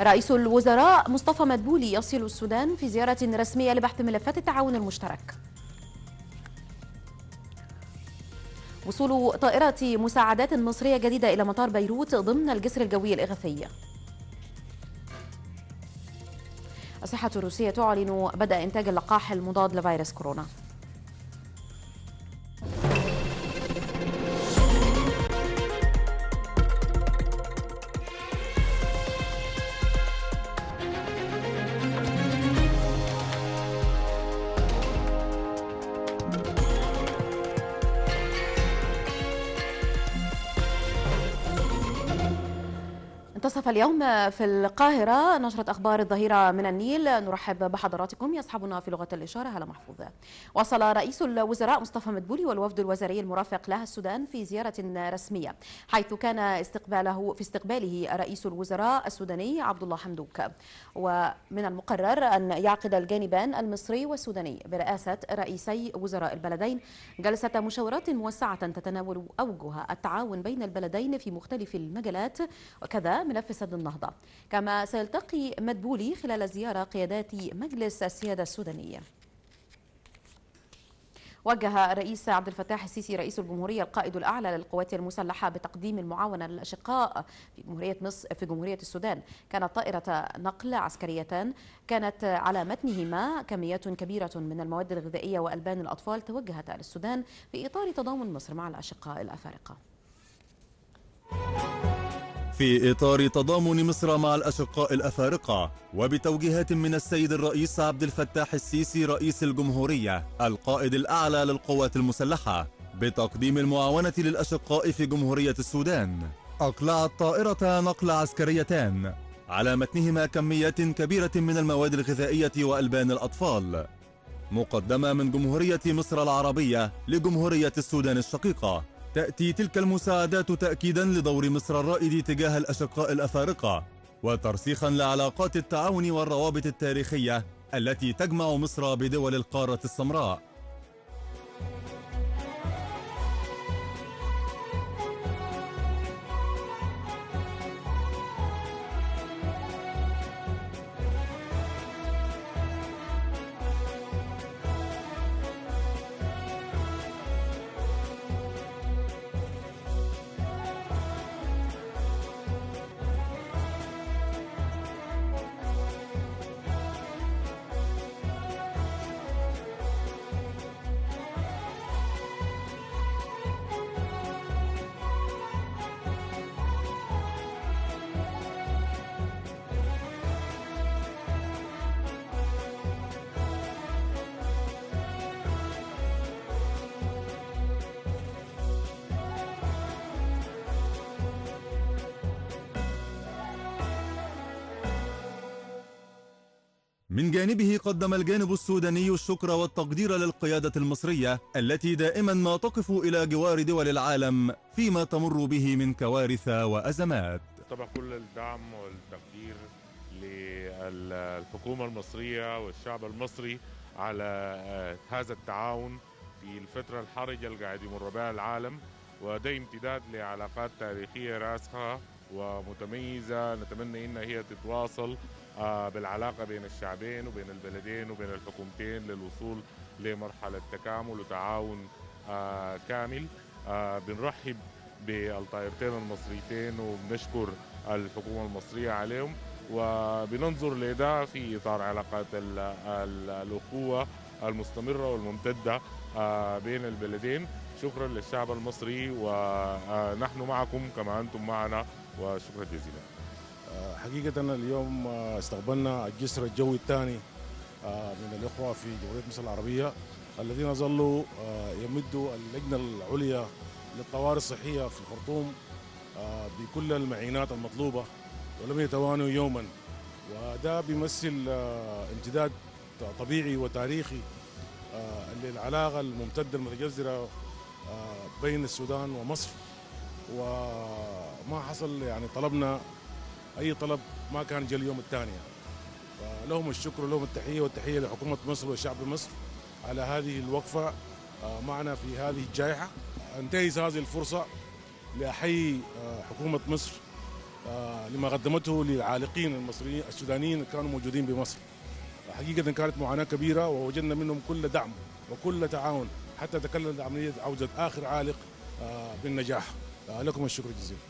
رئيس الوزراء مصطفى مدبولي يصل السودان في زيارة رسمية لبحث ملفات التعاون المشترك. وصول طائرة مساعدات مصرية جديدة إلى مطار بيروت ضمن الجسر الجوي الإغاثي. الصحة الروسية تعلن بدء إنتاج اللقاح المضاد لفيروس كورونا. منتصف اليوم في القاهرة. نشرة أخبار الظهيرة من النيل. نرحب بحضراتكم. يصحبنا في لغة الإشارة هلا محفوظ. وصل رئيس الوزراء مصطفى مدبولي والوفد الوزاري المرافق له السودان في زيارة رسمية حيث كان استقباله في استقباله رئيس الوزراء السوداني عبد الله حمدوك. ومن المقرر أن يعقد الجانبان المصري والسوداني برئاسة رئيسي وزراء البلدين جلسة مشاورات موسعة تتناول أوجه التعاون بين البلدين في مختلف المجالات وكذا ملف سد النهضة. كما سيلتقي مدبولي خلال الزيارة قيادات مجلس السيادة السودانية وجه الرئيس عبد الفتاح السيسي رئيس الجمهورية القائد الأعلى للقوات المسلحة بتقديم المعاونة للأشقاء في جمهورية مصر في جمهورية السودان. كانت طائرة نقل عسكريتان كانت على متنهما. كميات كبيرة من المواد الغذائية وألبان الأطفال توجهت للسودان في إطار تضامن مصر مع الأشقاء الأفارقة. في إطار تضامن مصر مع الأشقاء الأفارقة وبتوجيهات من السيد الرئيس عبد الفتاح السيسي رئيس الجمهورية القائد الأعلى للقوات المسلحة بتقديم المعاونة للأشقاء في جمهورية السودان. أقلعت طائرة نقل عسكريتان على متنهما كميات كبيرة من المواد الغذائية وألبان الأطفال. مقدمة من جمهورية مصر العربية لجمهورية السودان الشقيقة. تأتي تلك المساعدات تأكيدا لدور مصر الرائد تجاه الأشقاء الأفارقة وترسيخا لعلاقات التعاون والروابط التاريخية التي تجمع مصر بدول القارة السمراء. من جانبه قدم الجانب السوداني الشكر والتقدير للقيادة المصرية التي دائما ما تقف إلى جوار دول العالم فيما تمر به من كوارث وأزمات. طبعا كل الدعم والتقدير للحكومة المصرية والشعب المصري على هذا التعاون في الفترة الحرجة اللي قاعد يمر بها العالم وده امتداد لعلاقات تاريخية راسخة ومتميزة. نتمنى إنها هي تتواصل بالعلاقة بين الشعبين وبين البلدين وبين الحكومتين للوصول لمرحلة تكامل وتعاون كامل. بنرحب بالطائرتين المصريتين وبنشكر الحكومة المصرية عليهم وبننظر لده في إطار علاقات الأخوة المستمرة والممتدة بين البلدين. شكرا للشعب المصري ونحن معكم كما أنتم معنا وشكرا جزيلا. حقيقة اليوم استقبلنا الجسر الجوي الثاني من الإخوة في جمهورية مصر العربية الذين ظلوا يمدوا اللجنة العليا للطوارئ الصحية في الخرطوم بكل المعينات المطلوبة ولم يتوانوا يوما. وده بيمثل امتداد طبيعي وتاريخي للعلاقة الممتدة المتجذرة بين السودان ومصر. وما حصل يعني طلبنا أي طلب ما كان جاء اليوم الثاني. فلهم الشكر ولهم التحية والتحية لحكومة مصر وشعب مصر على هذه الوقفة معنا في هذه الجائحة. انتهز هذه الفرصة لاحيي حكومة مصر آه، لما قدمته للعالقين المصريين السودانيين اللي كانوا موجودين بمصر. حقيقة كانت معاناة كبيرة ووجدنا منهم كل دعم وكل تعاون حتى تكلل عملية عودة آخر عالق آه، بالنجاح. آه، لكم الشكر جزيلا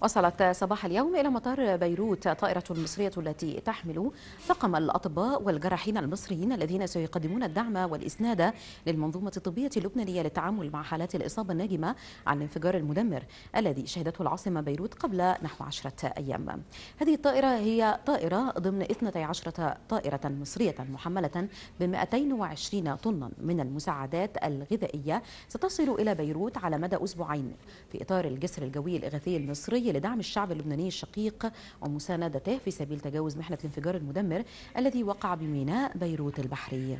وصلت صباح اليوم إلى مطار بيروت طائرة المصرية التي تحمل طاقم الأطباء والجراحين المصريين الذين سيقدمون الدعم والإسناد للمنظومة الطبية اللبنانية للتعامل مع حالات الإصابة الناجمة عن الانفجار المدمر الذي شهدته العاصمة بيروت قبل نحو عشرة أيام. هذه الطائرة هي طائرة ضمن 12 طائرة مصرية محملة ب 220 طنا من المساعدات الغذائية ستصل إلى بيروت على مدى أسبوعين في إطار الجسر الجوي الإغاثي المصري لدعم الشعب اللبناني الشقيق ومساندته في سبيل تجاوز محنة الانفجار المدمر الذي وقع بميناء بيروت البحري.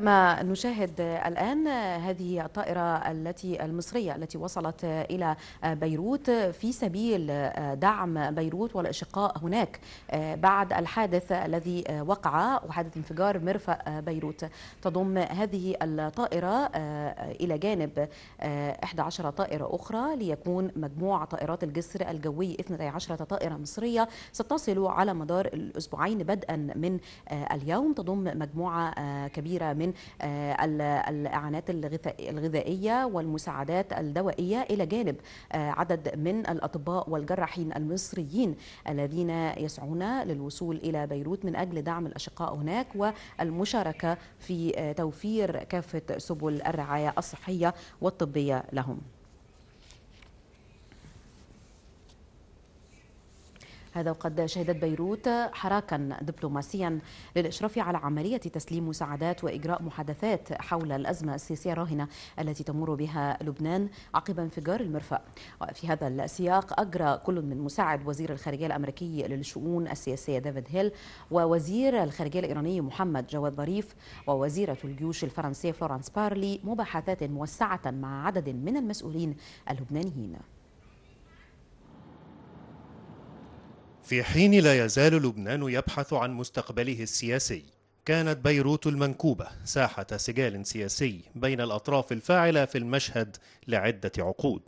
كما نشاهد الآن هذه الطائرة التي المصرية التي وصلت إلى بيروت في سبيل دعم بيروت والأشقاء هناك. بعد الحادث الذي وقع وحادث انفجار مرفأ بيروت تضم هذه الطائرة إلى جانب 11 طائرة أخرى ليكون مجموع طائرات الجسر الجوي 12 طائرة مصرية ستصل على مدار الأسبوعين بدءا من اليوم. تضم مجموعة كبيرة من الإعانات الغذائية والمساعدات الدوائية إلى جانب عدد من الأطباء والجراحين المصريين الذين يسعون للوصول إلى بيروت من أجل دعم الأشقاء هناك والمشاركة في توفير كافة سبل الرعاية الصحية والطبية لهم. هذا وقد شهدت بيروت حراكا دبلوماسيا للإشراف على عملية تسليم مساعدات وإجراء محادثات حول الأزمة السياسية الراهنة التي تمر بها لبنان عقب انفجار المرفأ. وفي هذا السياق أجرى كل من مساعد وزير الخارجية الأمريكي للشؤون السياسية ديفيد هيل ووزير الخارجية الإيراني محمد جواد ظريف ووزيرة الجيوش الفرنسية فلورانس بارلي مباحثات موسعة مع عدد من المسؤولين اللبنانيين. في حين لا يزال لبنان يبحث عن مستقبله السياسي. كانت بيروت المنكوبة ساحة سجال سياسي بين الأطراف الفاعلة في المشهد لعدة عقود.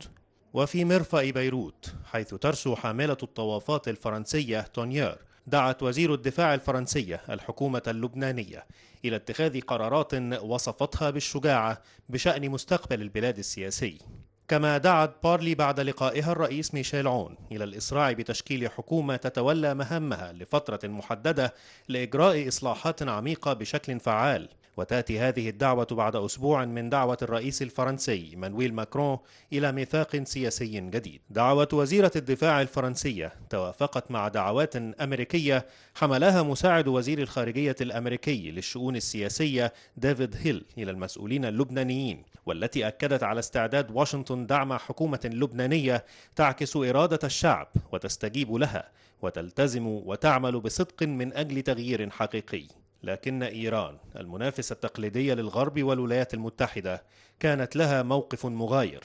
وفي مرفأ بيروت حيث ترسو حاملة الطوافات الفرنسية تونيير دعت وزير الدفاع الفرنسية الحكومة اللبنانية إلى اتخاذ قرارات وصفتها بالشجاعة بشأن مستقبل البلاد السياسي. كما دعت بارلي بعد لقائها الرئيس ميشيل عون إلى الإسراع بتشكيل حكومة تتولى مهامها لفترة محددة لإجراء إصلاحات عميقة بشكل فعال. وتأتي هذه الدعوة بعد أسبوع من دعوة الرئيس الفرنسي مانويل ماكرون إلى ميثاق سياسي جديد. دعوة وزيرة الدفاع الفرنسية توافقت مع دعوات أمريكية حملها مساعد وزير الخارجية الأمريكي للشؤون السياسية ديفيد هيل إلى المسؤولين اللبنانيين والتي أكدت على استعداد واشنطن دعم حكومة لبنانية تعكس إرادة الشعب وتستجيب لها وتلتزم وتعمل بصدق من أجل تغيير حقيقي. لكن إيران المنافسة التقليدية للغرب والولايات المتحدة كانت لها موقف مغاير.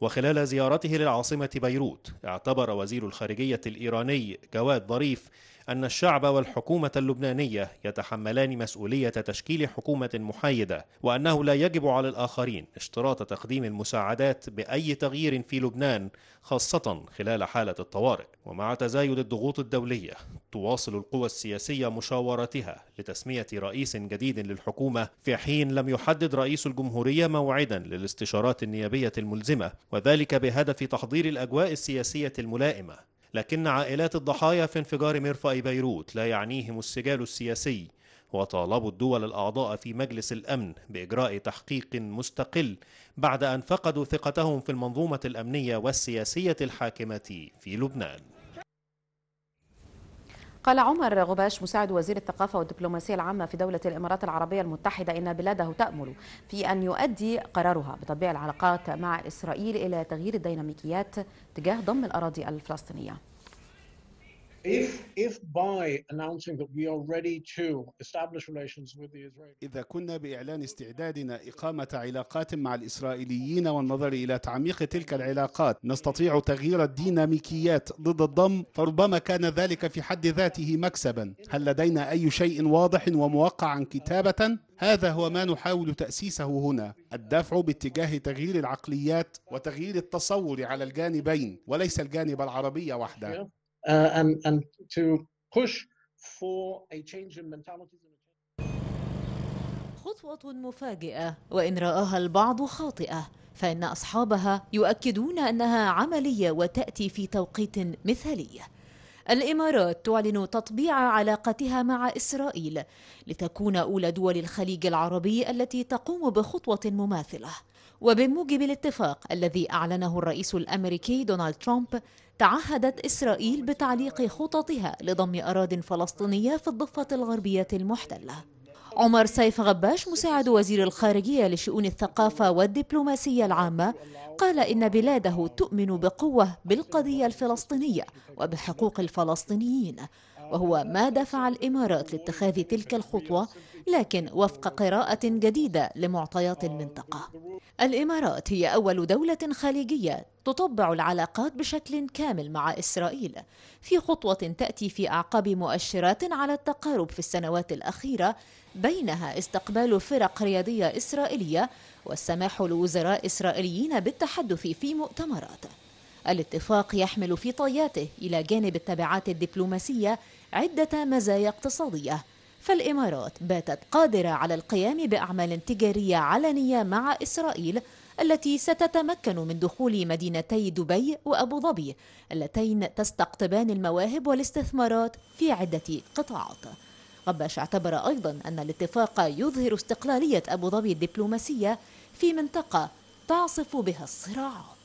وخلال زيارته للعاصمة بيروت اعتبر وزير الخارجية الإيراني جواد ظريف أن الشعب والحكومة اللبنانية يتحملان مسؤولية تشكيل حكومة محايدة وأنه لا يجب على الآخرين اشتراط تقديم المساعدات بأي تغيير في لبنان خاصة خلال حالة الطوارئ. ومع تزايد الضغوط الدولية تواصل القوى السياسية مشاورتها لتسمية رئيس جديد للحكومة في حين لم يحدد رئيس الجمهورية موعدا للاستشارات النيابية الملزمة وذلك بهدف تحضير الأجواء السياسية الملائمة. لكن عائلات الضحايا في انفجار مرفأ بيروت لا يعنيهم السجال السياسي وطالبوا الدول الأعضاء في مجلس الأمن بإجراء تحقيق مستقل بعد أن فقدوا ثقتهم في المنظومة الأمنية والسياسية الحاكمة في لبنان. قال عمر غباش مساعد وزير الثقافة والدبلوماسية العامة في دولة الإمارات العربية المتحدة إن بلاده تأمل في أن يؤدي قرارها بتطبيع العلاقات مع إسرائيل إلى تغيير الديناميكيات تجاه ضم الأراضي الفلسطينية. If, if by announcing that we are ready to establish relations with the Israelis, إذا كنا بإعلان استعدادنا إقامة علاقات مع الإسرائيليين والنظر إلى تعميق تلك العلاقات نستطيع تغيير الديناميكيات ضد الضم فربما كان ذلك في حد ذاته مكسبا. هل لدينا أي شيء واضح وموقعا كتابة؟ هذا هو ما نحاول تأسيسه هنا. الدفع باتجاه تغيير العقليات وتغيير التصور على الجانبين وليس الجانب العربي وحده. And, and to push for a change in mentalities. خطوة مفاجئة وإن رآها البعض خاطئة فإن أصحابها يؤكدون أنها عملية وتأتي في توقيت مثالي الإمارات تعلن تطبيع علاقتها مع إسرائيل لتكون أولى دول الخليج العربي التي تقوم بخطوة مماثلة وبموجب الاتفاق الذي أعلنه الرئيس الأمريكي دونالد ترامب تعهدت إسرائيل بتعليق خططها لضم أراضٍ فلسطينية في الضفة الغربية المحتلة. عمر سيف غباش مساعد وزير الخارجية لشؤون الثقافة والدبلوماسية العامة قال إن بلاده تؤمن بقوة بالقضية الفلسطينية وبحقوق الفلسطينيين وهو ما دفع الإمارات لاتخاذ تلك الخطوة لكن وفق قراءة جديدة لمعطيات المنطقة. الإمارات هي أول دولة خليجية تطبع العلاقات بشكل كامل مع إسرائيل. في خطوة تأتي في أعقاب مؤشرات على التقارب في السنوات الأخيرة بينها استقبال فرق رياضية إسرائيلية والسماح لوزراء إسرائيليين بالتحدث في مؤتمرات. الاتفاق يحمل في طياته إلى جانب التبعات الدبلوماسية عدة مزايا اقتصادية فالإمارات باتت قادرة على القيام بأعمال تجارية علنية مع إسرائيل التي ستتمكن من دخول مدينتي دبي وأبو ظبي اللتين تستقطبان المواهب والاستثمارات في عدة قطاعات. غباش اعتبر أيضا أن الاتفاق يظهر استقلالية أبو ظبي الدبلوماسية في منطقة تعصف بها الصراعات.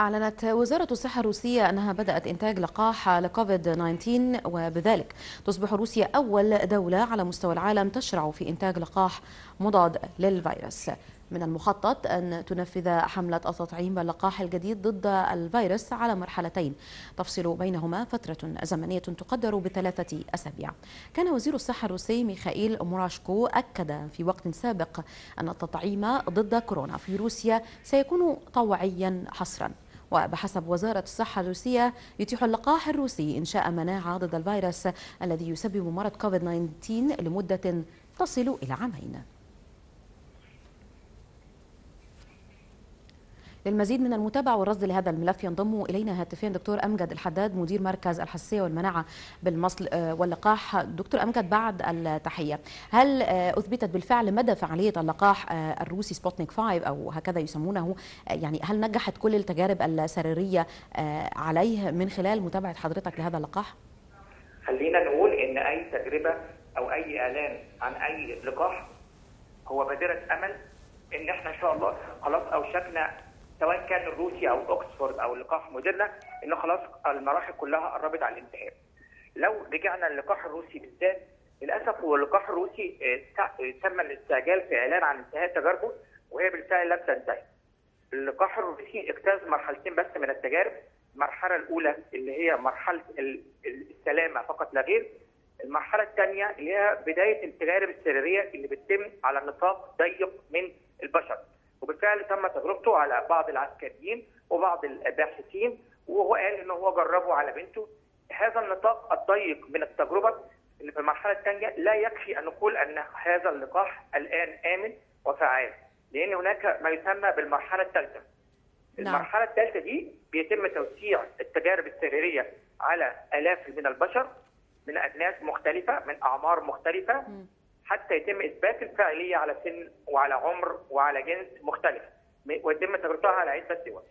أعلنت وزارة الصحة الروسية أنها بدأت إنتاج لقاح لكوفيد 19 وبذلك تصبح روسيا أول دولة على مستوى العالم تشرع في إنتاج لقاح مضاد للفيروس. من المخطط أن تنفذ حملة التطعيم باللقاح الجديد ضد الفيروس على مرحلتين. تفصل بينهما فترة زمنية تقدر بثلاثة أسابيع. كان وزير الصحة الروسي ميخائيل موراشكو أكد في وقت سابق أن التطعيم ضد كورونا في روسيا سيكون طوعيا حصرا. وبحسب وزارة الصحة الروسية يتيح اللقاح الروسي إنشاء مناعة ضد الفيروس الذي يسبب مرض كوفيد 19 لمدة تصل إلى عامين. للمزيد من المتابعة والرصد لهذا الملف ينضم إلينا هاتفيا دكتور أمجد الحداد مدير مركز الحساسية والمناعة بالمصل واللقاح دكتور أمجد بعد التحية هل أثبتت بالفعل مدى فعالية اللقاح الروسي سبوتنيك 5 أو هكذا يسمونه يعني هل نجحت كل التجارب السريرية عليه من خلال متابعة حضرتك لهذا اللقاح؟ خلينا نقول إن أي تجربة أو أي إعلان عن أي لقاح هو بادرة أمل إن إحنا إن شاء الله خلاص أوشكنا سواء كان الروسي أو اوكسفورد أو لقاح موديرنا إن خلاص المراحل كلها قربت على الانتهاء. لو رجعنا للقاح الروسي بالذات للأسف هو اللقاح الروسي تم الاستعجال في إعلان عن انتهاء تجاربه وهي بالفعل لم تنتهي. اللقاح الروسي اجتاز مرحلتين بس من التجارب، المرحلة الأولى اللي هي مرحلة السلامة فقط لا غير. المرحلة الثانية اللي هي بداية التجارب السريرية اللي بتتم على نطاق ضيق من البشر. وبالفعل تم تجربته على بعض العسكريين وبعض الباحثين وهو قال إن هو جربه على بنته هذا النطاق الضيق من التجربة اللي في المرحلة الثانية لا يكفي أن نقول أن هذا اللقاح الآن آمن وفعال لأن هناك ما يسمى بالمرحلة الثالثة نعم. المرحلة الثالثة دي بيتم توسيع التجارب السريرية على آلاف من البشر من أجناس مختلفة من أعمار مختلفة م. حتى يتم إثبات الفاعليه على سن وعلى عمر وعلى جنس مختلف ويتم تجربتها على عدة دول.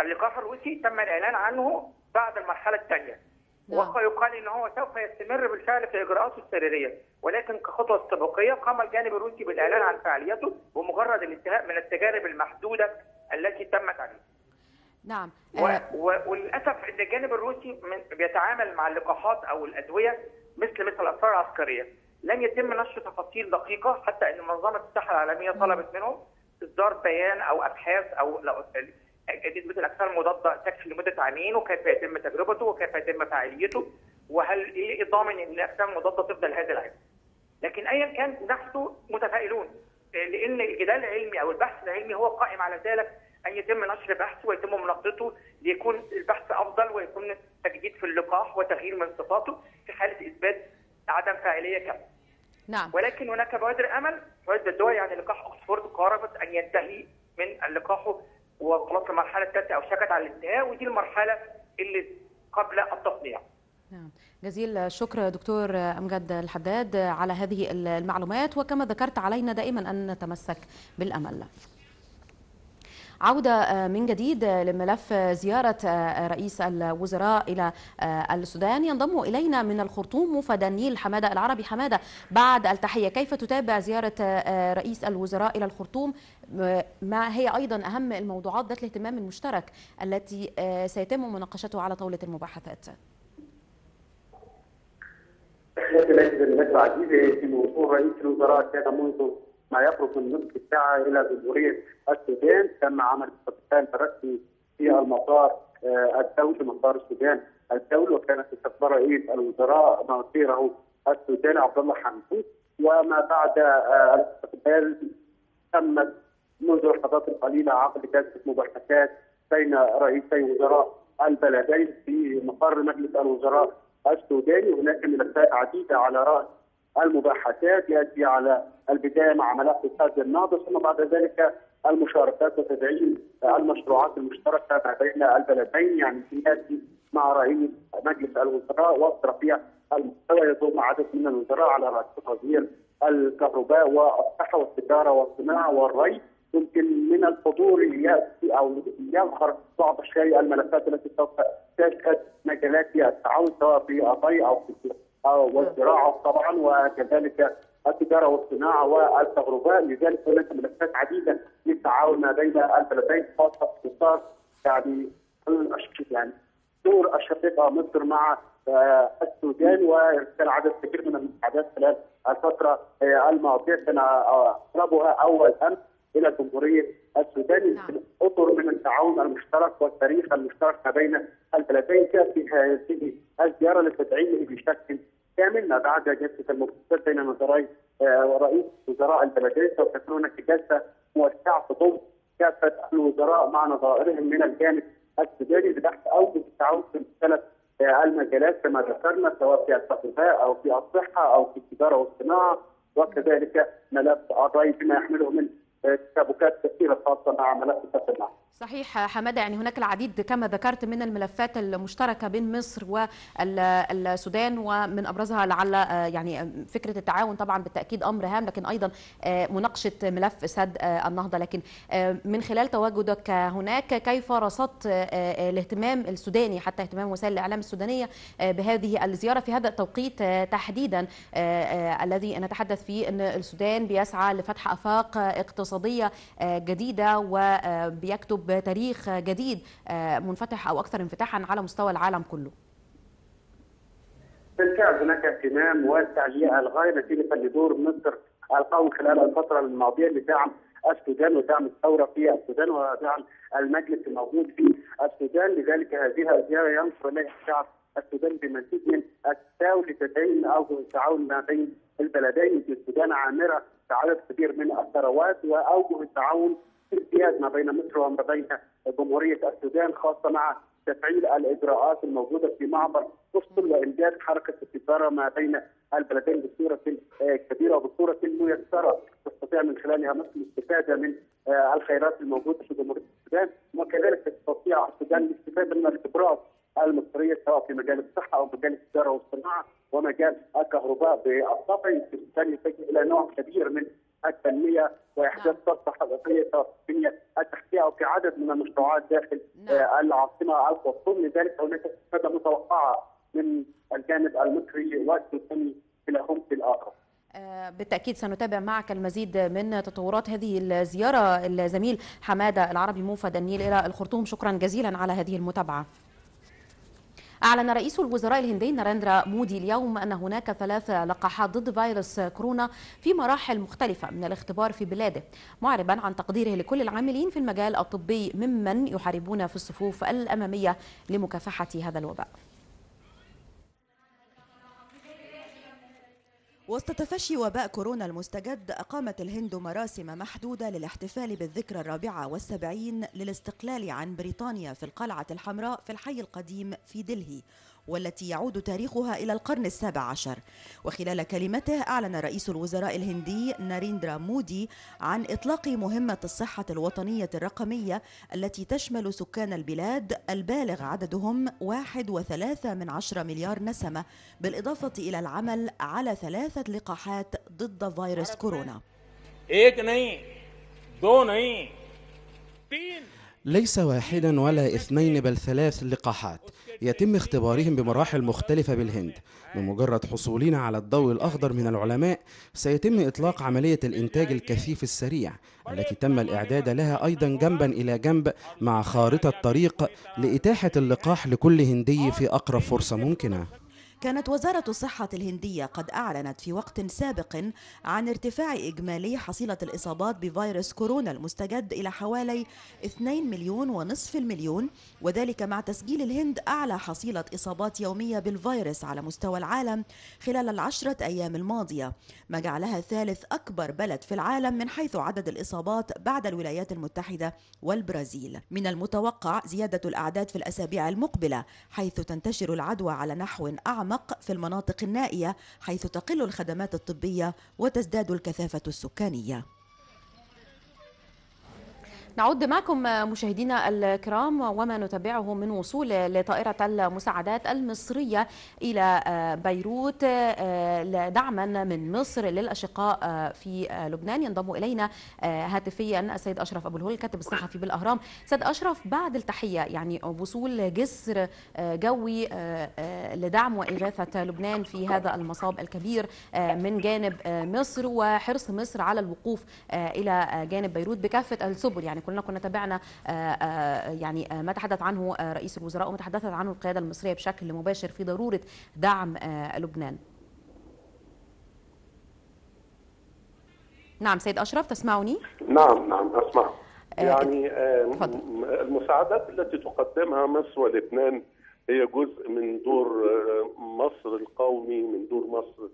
اللقاح الروسي تم الإعلان عنه بعد المرحلة الثانية. ويقال إن هو سوف يستمر بالفعل في إجراءاته السريرية ولكن كخطوة استباقيه قام الجانب الروسي بالإعلان عن فعاليته بمجرد الانتهاء من التجارب المحدودة التي تمت عليه. نعم و... و... وللأسف إن الجانب الروسي من... بيتعامل مع اللقاحات أو الأدوية مثل مثل الاسرار العسكرية. لم يتم نشر تفاصيل دقيقة حتى إن منظمة الصحة العالمية طلبت منهم إصدار بيان أو أبحاث أو نسبه الاجسام المضاده تكفي لمدة عامين وكيف يتم تجربته وكيف يتم فاعليته وهل إيه الضامن إن الاجسام المضاده تفضل هذا العام لكن ايا كان نحن متفائلون لأن الجدال العلمي أو البحث العلمي هو قائم على ذلك أن يتم نشر بحث ويتم مناقضته ليكون البحث أفضل ويكون تجديد في اللقاح وتغيير من صفاته في حالة إثبات عدم فاعلية كاملة. نعم ولكن هناك بوادر امل في عده دول يعني لقاح اوكسفورد قاربت أن ينتهي من اللقاح وخلاص المرحلة الثالثه أو شكت على الانتهاء ودي المرحلة اللي قبل التصنيع. نعم جزيل الشكر دكتور أمجد الحداد على هذه المعلومات وكما ذكرت علينا دائما أن نتمسك بالأمل عودة من جديد لملف زيارة رئيس الوزراء إلى السودان. ينضم إلينا من الخرطوم وفد النيل حمادة العربي. حمادة بعد التحية كيف تتابع زيارة رئيس الوزراء إلى الخرطوم؟ ما هي أيضا أهم الموضوعات ذات الاهتمام المشترك التي سيتم مناقشتها على طاولة المباحثات؟ تحياتي لك بالنسبة عزيزي في وصول رئيس الوزراء كان منذ ما يقرب من نصف ساعة إلى جمهورية السودان تم عمل استقبال رسمي في المطار الدولي مطار السودان الدولي وكانت استقبال رئيس الوزراء نظيره السوداني عبد الله حمدون وما بعد الاستقبال تمت منذ لحظات قليلة عقد جلسة مباحثات بين رئيسي وزراء البلدين في مقر مجلس الوزراء السوداني. هناك ملفات عديدة على رأس المباحثات يأتي على البداية مع ملف السد الناقص ثم بعد ذلك المشاركات وتدعيم المشروعات المشتركة ما بين البلدين يعني ياتي مع رئيس مجلس الوزراء وفد رفيع المستوى يضم عدد من الوزراء على رأس وزير الكهرباء والصحة والتجارة والصناعة والري. يمكن من الحضور يأتي أو يظهر بعض الشيء الملفات التي سوف تشهد مجالات التعاون سواء في الري أو في والزراعة طبعا وكذلك التجارة والصناعة والكهرباء لذلك هناك ملفات عديدة للتعاون ما بين البلدين خاصة في اطار يعني يعني دور الشقيقه مصر مع السودان وارسال عدد كبير من المساعدات خلال الفترة الماضية. كان اقربها أول أمس إلى جمهورية السودان نعم. اطر من التعاون المشترك والتاريخ المشترك ما بين البلدين في هذه الزيارة لتدعيمه بشكل كامل ما بعد جلسة المباحثات بين نظري رئيس وزراء البلدين سوف تكون هناك جلسة موسعة تضم كافة الوزراء مع نظائرهم من الجانب السوداني لبحث اوجه التعاون في ثلاث المجالات كما ذكرنا سواء في التغذيه أو في الصحة أو في التجارة والصناعة وكذلك ملف الري بما يحمله من تشابكات كثيره خاصة مع ملف التصنيع. صحيح حمادة يعني هناك العديد كما ذكرت من الملفات المشتركة بين مصر والسودان ومن أبرزها لعل يعني فكرة التعاون طبعا بالتأكيد أمر هام لكن أيضا مناقشة ملف سد النهضة. لكن من خلال تواجدك هناك كيف رصدت الاهتمام السوداني حتى اهتمام وسائل الإعلام السودانية بهذه الزيارة في هذا التوقيت تحديدا؟ الذي نتحدث فيه إن السودان بيسعى لفتح آفاق اقتصادية جديدة وبيكتب تاريخ جديد منفتح أو أكثر انفتاحا على مستوى العالم كله. بالفعل هناك اهتمام واسع للغايه نتيجه لدور مصر القوي خلال الفترة الماضية لدعم السودان ودعم الثورة في السودان ودعم المجلس الموجود في السودان لذلك هذه الزيارة ينصر اليها الشعب السوداني بمزيد من التساوي لتدعيم اوجه التعاون ما بين البلدين في السودان عامرة عدد كبير من الثروات واوجه التعاون ازدياد ما بين مصر وما بين جمهورية السودان خاصة مع تفعيل الإجراءات الموجودة في معبر تفصل وانجاز حركة التجارة ما بين البلدين بصورة كبيرة وبصورة ميسرة تستطيع من خلالها مصر الاستفادة من الخيرات الموجودة في جمهورية السودان وكذلك تستطيع السودان الاستفادة من الخبرات المصرية سواء في مجال الصحة أو مجال التجارة والصناعة ومجال الكهرباء بالطبع السودان يتجه إلى نوع كبير من التنمية وإحداث طاقه حقيقية سواء في البنيه التحتية أو في عدد من المشروعات داخل نعم. العاصمة الخرطوم لذلك هناك استفادة متوقعة من الجانب المصري والسوداني كلاهما في الآخر. بالتأكيد سنتابع معك المزيد من تطورات هذه الزيارة الزميل حمادة العربي موفد النيل إلى الخرطوم شكرا جزيلا على هذه المتابعة أعلن رئيس الوزراء الهندي ناريندرا مودي اليوم أن هناك ثلاث لقاحات ضد فيروس كورونا في مراحل مختلفة من الاختبار في بلاده معربا عن تقديره لكل العاملين في المجال الطبي ممن يحاربون في الصفوف الأمامية لمكافحة هذا الوباء. وسط تفشي وباء كورونا المستجد أقامت الهند مراسم محدودة للاحتفال بالذكرى الرابعة والسبعين للاستقلال عن بريطانيا في القلعة الحمراء في الحي القديم في دلهي. والتي يعود تاريخها إلى القرن السابع عشر وخلال كلمته أعلن رئيس الوزراء الهندي ناريندرا مودي عن إطلاق مهمة الصحة الوطنية الرقمية التي تشمل سكان البلاد البالغ عددهم واحد وثلاثة من عشرة مليار نسمة بالإضافة إلى العمل على ثلاثة لقاحات ضد فيروس كورونا एक नहीं दो नहीं तीन ليس واحدا ولا اثنين بل ثلاث لقاحات يتم اختبارهم بمراحل مختلفة بالهند. بمجرد حصولنا على الضوء الأخضر من العلماء سيتم إطلاق عملية الإنتاج الكثيف السريع التي تم الإعداد لها أيضا جنبا إلى جنب مع خارطة طريق لإتاحة اللقاح لكل هندي في أقرب فرصة ممكنة. كانت وزارة الصحة الهندية قد أعلنت في وقت سابق عن ارتفاع إجمالي حصيلة الإصابات بفيروس كورونا المستجد إلى حوالي 2 مليون ونصف المليون وذلك مع تسجيل الهند أعلى حصيلة إصابات يومية بالفيروس على مستوى العالم خلال العشرة أيام الماضية. ما جعلها ثالث أكبر بلد في العالم من حيث عدد الإصابات بعد الولايات المتحدة والبرازيل. من المتوقع زيادة الأعداد في الأسابيع المقبلة حيث تنتشر العدوى على نحو أعمق في المناطق النائية حيث تقل الخدمات الطبية وتزداد الكثافة السكانية. نعود معكم مشاهدينا الكرام وما نتابعه من وصول لطائرة المساعدات المصرية إلى بيروت دعما من مصر للأشقاء في لبنان. ينضم إلينا هاتفيا السيد أشرف أبو الهول الكاتب الصحفي بالأهرام. سيد أشرف بعد التحية يعني وصول جسر جوي لدعم وإغاثة لبنان في هذا المصاب الكبير من جانب مصر وحرص مصر على الوقوف إلى جانب بيروت بكافة السبل. يعني كلنا كنا تابعنا يعني ما تحدث عنه رئيس الوزراء وما تحدثت عنه القيادة المصرية بشكل مباشر في ضرورة دعم لبنان. نعم سيد أشرف تسمعني؟ نعم نعم أسمع. يعني فضل. المساعدات التي تقدمها مصر ولبنان هي جزء من دور مصر القومي من دور مصر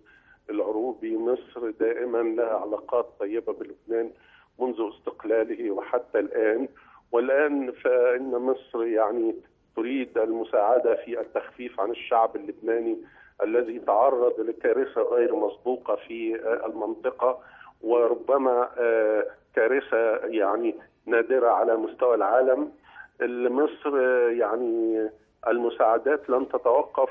العروبي مصر دائما لها علاقات طيبة بلبنان منذ استقلاله وحتى الآن. والآن فإن مصر يعني تريد المساعدة في التخفيف عن الشعب اللبناني الذي تعرض لكارثة غير مسبوقة في المنطقة. وربما كارثة يعني نادرة على مستوى العالم. مصر يعني المساعدات لن تتوقف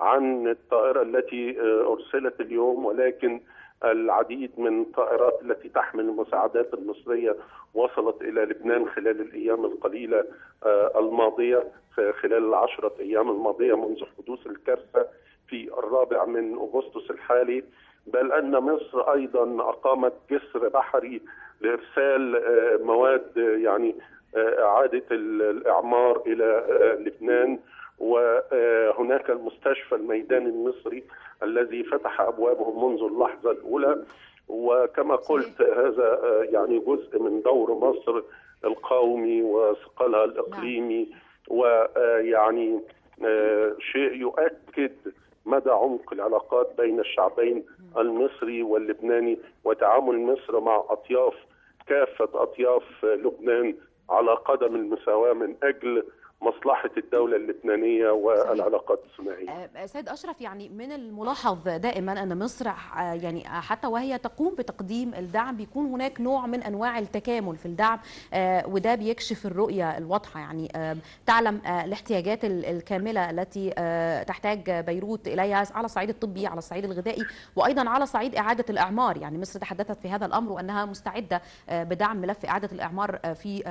عن الطائرة التي أرسلت اليوم ولكن العديد من الطائرات التي تحمل المساعدات المصرية وصلت إلى لبنان خلال الأيام القليلة الماضية خلال العشرة أيام الماضية منذ حدوث الكارثة في الرابع من أغسطس الحالي. بل أن مصر أيضا أقامت جسر بحري لإرسال مواد يعني إعادة الإعمار إلى لبنان. وهناك المستشفى الميداني المصري الذي فتح أبوابه منذ اللحظة الأولى. وكما قلت هذا يعني جزء من دور مصر القومي وثقلها الإقليمي. ويعني شيء يؤكد مدى عمق العلاقات بين الشعبين المصري واللبناني وتعامل مصر مع أطياف كافة أطياف لبنان على قدم المساواة من أجل مصلحة الدولة اللبنانية والعلاقات الثنائية سيد أشرف يعني من الملاحظ دائما أن مصر يعني حتى وهي تقوم بتقديم الدعم بيكون هناك نوع من أنواع التكامل في الدعم وده بيكشف الرؤية الواضحة. يعني تعلم الاحتياجات الكاملة التي تحتاج بيروت إليها على الصعيد الطبي على الصعيد الغذائي وأيضا على صعيد إعادة الإعمار. يعني مصر تحدثت في هذا الأمر وأنها مستعدة بدعم ملف إعادة الإعمار في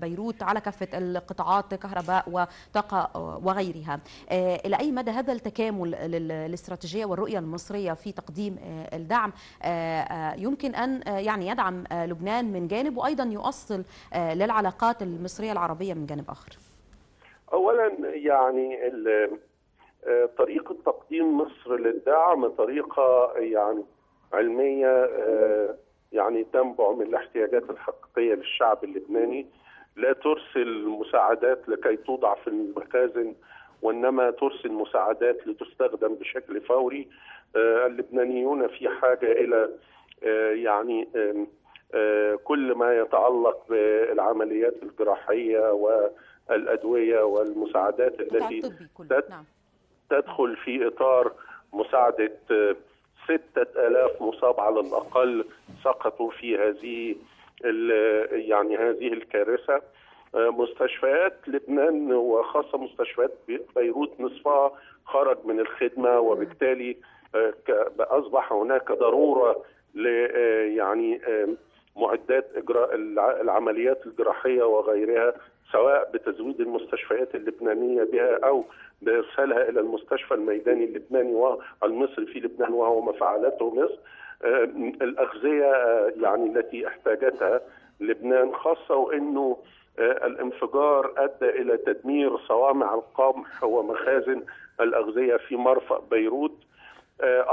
بيروت على كافة القطاعات كهرباء. وطاقة وغيرها. إلى أي مدى هذا التكامل للاستراتيجية والرؤية المصرية في تقديم الدعم؟ يمكن أن يعني يدعم لبنان من جانب وأيضا يؤصل للعلاقات المصرية العربية من جانب آخر. أولا يعني طريقة تقديم مصر للدعم طريقة يعني علمية يعني تنبع من الاحتياجات الحقيقية للشعب اللبناني. لا ترسل مساعدات لكي توضع في المخازن وإنما ترسل مساعدات لتستخدم بشكل فوري. اللبنانيون في حاجة إلى يعني كل ما يتعلق بالعمليات الجراحية والأدوية والمساعدات التي تدخل في إطار مساعدة ستة آلاف مصاب على الأقل سقطوا في هذه يعني هذه الكارثة. مستشفيات لبنان وخاصة مستشفيات بيروت نصفها خرج من الخدمة وبالتالي أصبح هناك ضرورة ل يعني معدات إجراء العمليات الجراحية وغيرها سواء بتزويد المستشفيات اللبنانية بها أو بإرسالها إلى المستشفى الميداني اللبناني والمصري في لبنان وهو ما فعلته مصر. الأغذية يعني التي أحتاجتها لبنان خاصة وأنه الانفجار أدى إلى تدمير صوامع القمح ومخازن الأغذية في مرفأ بيروت.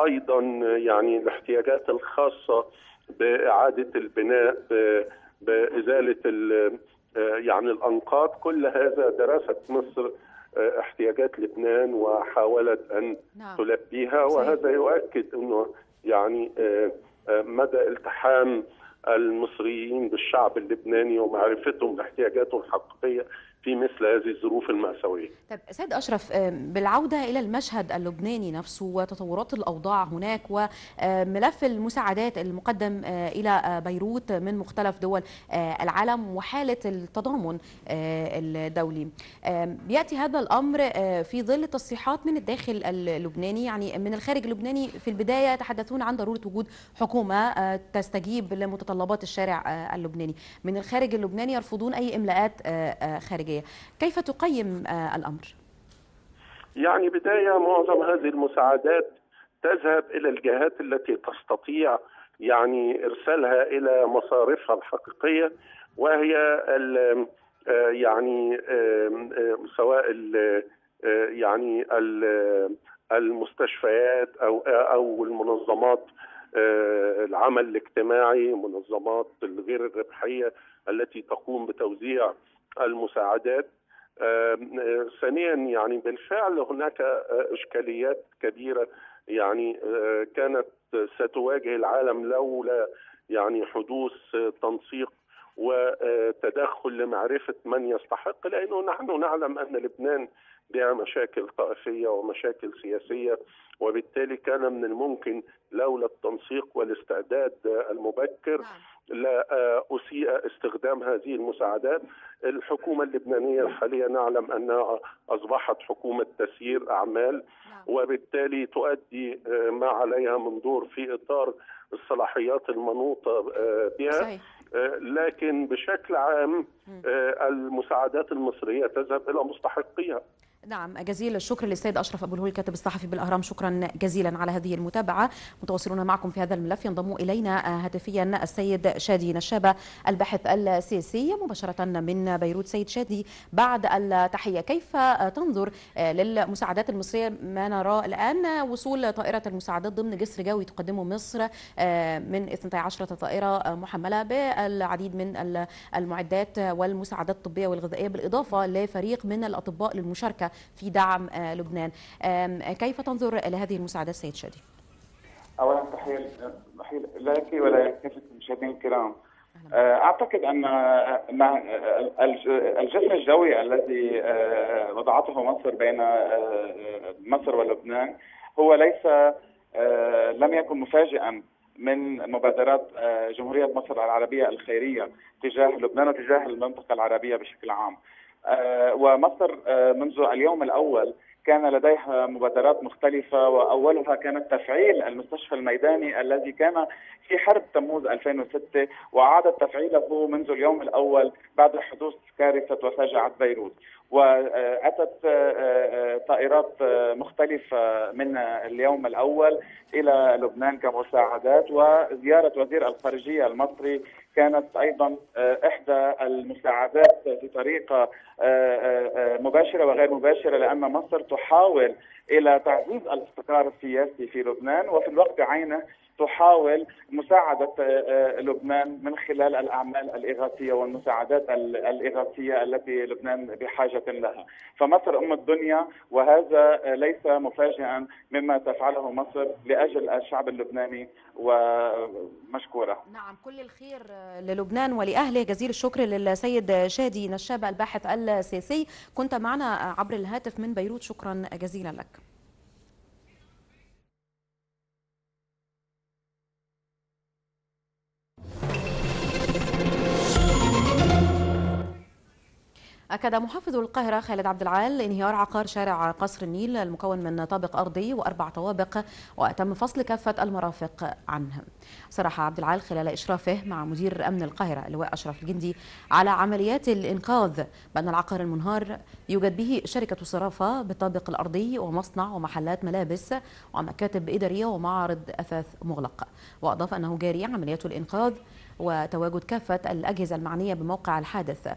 أيضا يعني الاحتياجات الخاصة بإعادة البناء بإزالة يعني الأنقاض كل هذا درست مصر احتياجات لبنان وحاولت أن نعم. تلبيها وهذا يؤكد أنه يعني مدى التحام المصريين بالشعب اللبناني ومعرفتهم باحتياجاتهم الحقيقية في مثل هذه الظروف المأساوية. طيب سيد أشرف بالعودة إلى المشهد اللبناني نفسه وتطورات الأوضاع هناك وملف المساعدات المقدم إلى بيروت من مختلف دول العالم وحالة التضامن الدولي. يأتي هذا الأمر في ظل تصريحات من الداخل اللبناني يعني من الخارج اللبناني في البداية يتحدثون عن ضرورة وجود حكومة تستجيب لمتطلبات الشارع اللبناني. من الخارج اللبناني يرفضون أي إملاءات خارجية. كيف تقيم الأمر؟ يعني بداية معظم هذه المساعدات تذهب إلى الجهات التي تستطيع يعني إرسالها إلى مصارفها الحقيقية وهي ال يعني سواء ال يعني المستشفيات أو أو المنظمات العمل الاجتماعي منظمات الغير الربحية التي تقوم بتوزيع المساعدات. ثانيا يعني بالفعل هناك إشكاليات كبيرة يعني كانت ستواجه العالم لولا يعني حدوث تنسيق وتدخل لمعرفة من يستحق لأنه نحن نعلم أن لبنان بها مشاكل طائفية ومشاكل سياسية وبالتالي كان من الممكن لولا التنسيق والاستعداد المبكر. لا أسيء استخدام هذه المساعدات. الحكومة اللبنانية الحالية نعلم أنها أصبحت حكومة تسيير أعمال وبالتالي تؤدي ما عليها من دور في إطار الصلاحيات المنوطة بها. لكن بشكل عام المساعدات المصرية تذهب إلى مستحقيها. نعم جزيل الشكر للسيد أشرف أبو الهول الكاتب الصحفي بالأهرام. شكرا جزيلا على هذه المتابعة. متواصلون معكم في هذا الملف. ينضم إلينا هاتفيا السيد شادي نشابة الباحث السياسي مباشرة من بيروت. سيد شادي بعد التحية كيف تنظر للمساعدات المصرية؟ ما نراه الآن وصول طائرة المساعدات ضمن جسر جوي تقدمه مصر من 12 طائرة محملة بالعديد من المعدات والمساعدات الطبية والغذائية بالإضافة لفريق من الأطباء للمشاركة في دعم لبنان كيف تنظر لهذه المساعدات سيد شادي؟ اولا تحية تحية لك ولكافه المشاهدين الكرام أعتقد أن الجسر الجوي الذي وضعته مصر بين مصر ولبنان هو ليس لم يكن مفاجئا من مبادرات جمهورية مصر العربية الخيرية تجاه لبنان وتجاه المنطقة العربية بشكل عام. ومصر منذ اليوم الأول كان لديها مبادرات مختلفة وأولها كانت تفعيل المستشفى الميداني الذي كان في حرب تموز 2006 وأعادت تفعيله منذ اليوم الأول بعد حدوث كارثة وفاجعة بيروت. وأتت طائرات مختلفة من اليوم الأول إلى لبنان كمساعدات. وزيارة وزير الخارجية المصري كانت أيضا إحدى المساعدات بطريقه مباشرة وغير مباشرة لأن مصر تحاول إلى تعزيز الاستقرار السياسي في لبنان. وفي الوقت عينه تحاول مساعدة لبنان من خلال الأعمال الإغاثية والمساعدات الإغاثية التي لبنان بحاجة لها. فمصر أم الدنيا وهذا ليس مفاجئا مما تفعله مصر لأجل الشعب اللبناني ومشكورة. نعم كل الخير للبنان ولأهله. جزيل الشكر للسيد شادي نشاب الباحث السياسي. كنت معنا عبر الهاتف من بيروت. شكرا جزيلا لك. أكد محافظ القاهرة خالد عبد العال انهيار عقار شارع قصر النيل المكون من طابق أرضي وأربع طوابق وتم فصل كافة المرافق عنه. صرح عبد العال خلال إشرافه مع مدير أمن القاهرة اللواء أشرف الجندي على عمليات الإنقاذ بأن العقار المنهار يوجد به شركة صرافة بالطابق الأرضي ومصنع ومحلات ملابس ومكاتب إدارية ومعرض أثاث مغلق. وأضاف أنه جاري عمليات الإنقاذ وتواجد كافة الأجهزة المعنية بموقع الحادث.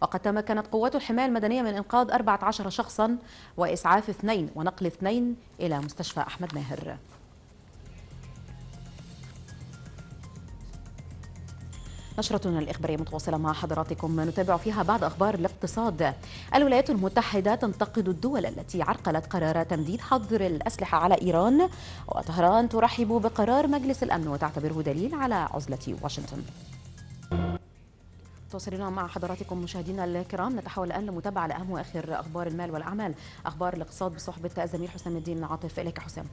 وقد تمكنت قوات الحماية المدنية من إنقاذ 14 شخصا وإسعاف اثنين ونقل اثنين إلى مستشفى أحمد ماهر. نشرتنا الإخبارية متواصلة مع حضراتكم. نتابع فيها بعض أخبار الاقتصاد. الولايات المتحدة تنتقد الدول التي عرقلت قرار تمديد حظر الأسلحة على إيران وطهران ترحب بقرار مجلس الأمن وتعتبره دليل على عزلة واشنطن. متواصلين مع حضراتكم مشاهدينا الكرام. نتحول الآن لمتابعة لاهم واخر أخبار المال والأعمال. أخبار الاقتصاد بصحبة الزميل حسام الدين. عاطف إليك حسام.